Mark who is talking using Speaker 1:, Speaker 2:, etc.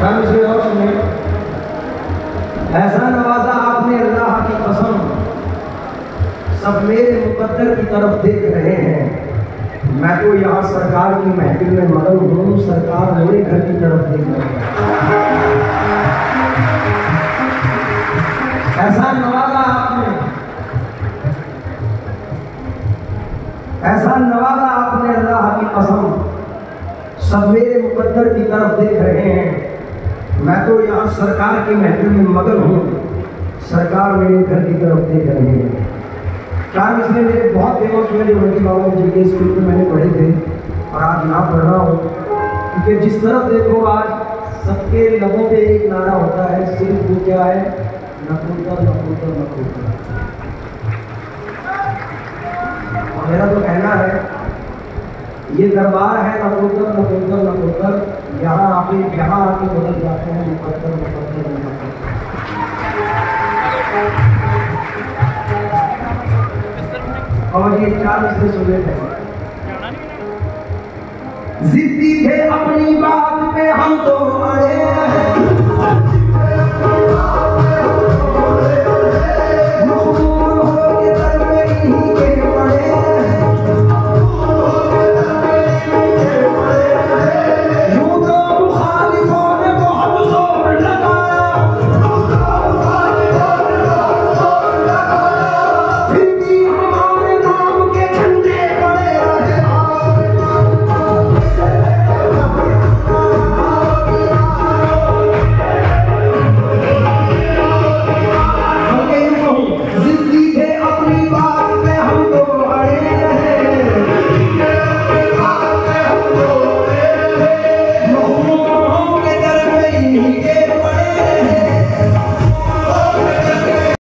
Speaker 1: हम इसे और सुने। ऐसा नवाजा आपने अल्लाह की कसम। सब मेरे मुकद्दर की तरफ़ देख रहे हैं। मैं तो यहाँ सरकार की महफिल में मगन हूँ। सरकार मेरे घर की तरफ़ देख रहे हैं। ऐसा नवाजा आपने। ऐसा नवाजा आपने अल्लाह की कसम। सब मेरे मुकद्दर की तरफ़ देख रहे हैं। मैं तो यहाँ सरकार की महफिल में मगन हूँ। सरकार मेरे घर की तरफ़ देख रही है। चार इसमें मेरे बहुत फ़ेमस हुए जो मंडी बाबा जी के स्कूल में मैंने पढ़े थे? और आज यहाँ पढ़ रहा हूँ। क्योंकि जिस तरफ़ देखो आज सबके लबों पे एक नारा होता है सिर्फ़ वो क्या है नकुलकर नकुलकर नकुलकर ये दरबार है नकुलकर नकुलकर नकुलकर यहाँ आके यहाँ आके बदल जाते हैं मुकद्दर मुकद्दर और ये चार इसमें सुने थे। जिद्दी थे अपनी बात पे, हम तो अड़े रहे